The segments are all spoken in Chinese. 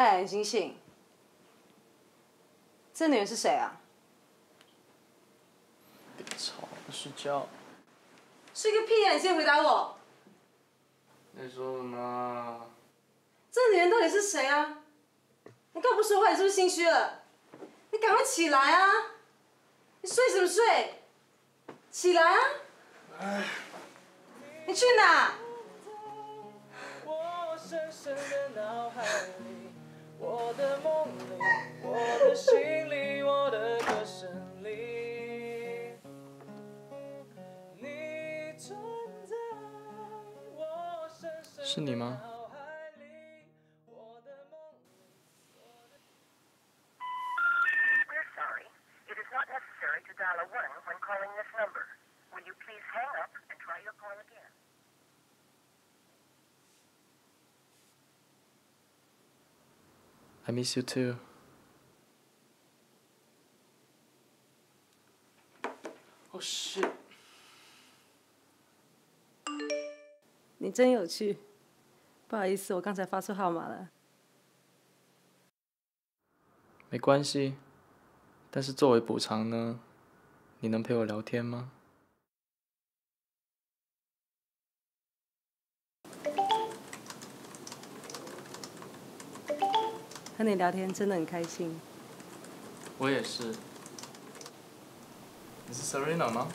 哎，醒醒！这女人是谁啊？别吵，睡觉。睡个屁呀！你先回答我。你说什么？这女人到底是谁啊？你刚不说话，你是不是心虚了？你赶快起来啊！你睡什么睡？起来啊！你去哪？我的梦里，我的心里，我的歌声里，你存在我深深是你吗？？I miss you too. Oh shit！你真有趣，不好意思，我刚才发错号码了。没关系，但是作为补偿呢，你能陪我聊天吗？和你聊天真的很开心。我也是。你是 Serena 吗？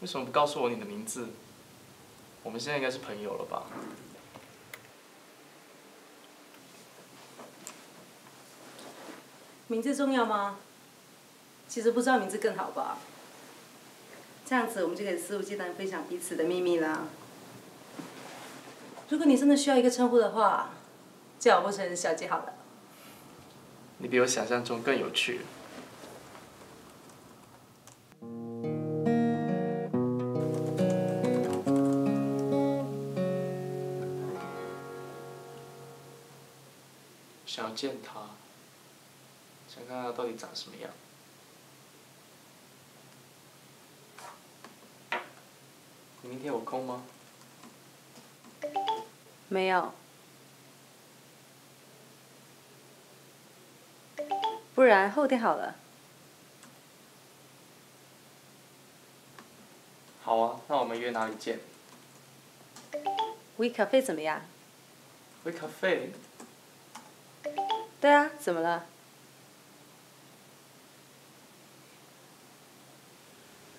为什么不告诉我你的名字？我们现在应该是朋友了吧？名字重要吗？其实不知道名字更好吧。这样子我们就可以肆无忌惮分享彼此的秘密啦。如果你真的需要一个称呼的话，叫我不成小姐好了。你比我想象中更有趣。想要见他，想看他到底长什么样。你明天有空吗？没有，不然后天好了。好啊，那我们约哪里见？We Cafe 怎么样？We Cafe。对啊，怎么了？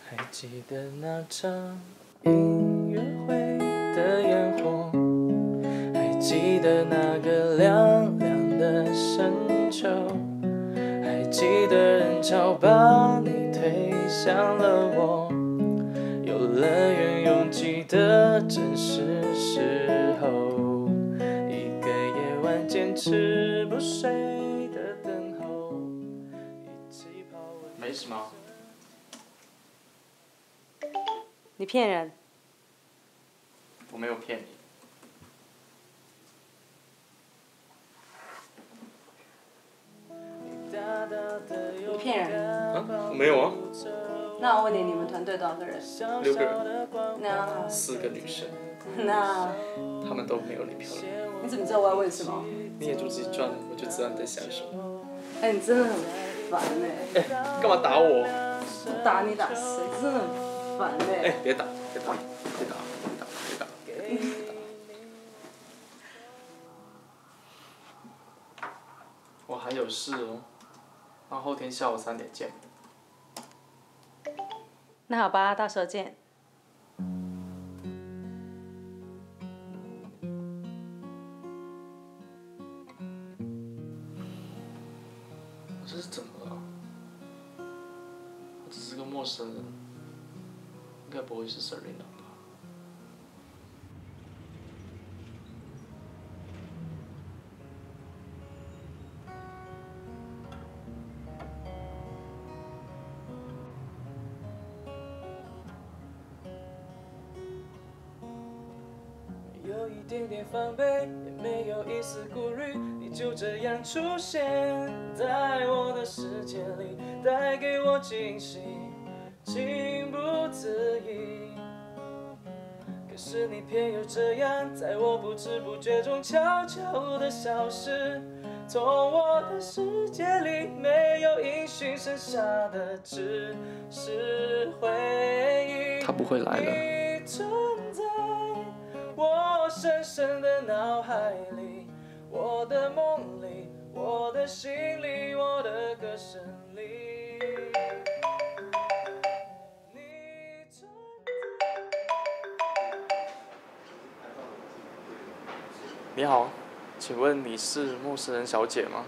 还记得那场音乐会记得那个凉凉的深秋，还记得人潮把你推向了我，游乐园拥挤的正是时候，一个夜晚坚持不睡的等候，没什么，你骗人，我没有骗。你没有啊。那我问你，你们团队多少个人？六个人。那四个女生。那他们都没有你漂亮。你怎么知道我要问什么？你眼珠子一转，我就知道你在想什么。哎，你真的很烦哎！哎，干嘛打我？打你打谁？真的很烦哎！哎，别打，别打，别打，别打，别打。我还有事哦。那后天下午三点见。那好吧，到时候见。我这是怎么了？我只是个陌生人，应该不会是一。点点防备，也没有一丝顾虑，你就这样出现在我的世界里，带给我惊喜，情不自已。可是你偏又这样，在我不知不觉中悄悄的消失。从我的世界里没有音讯，剩下的只是回忆。他不会来了。我深深的脑海里，我的梦里，我的心里，我的歌声里。你存你好，请问你是陌生人小姐吗？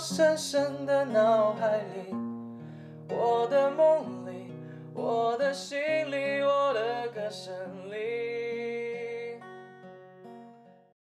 深深的脑海里我的梦里我的心里我的歌声。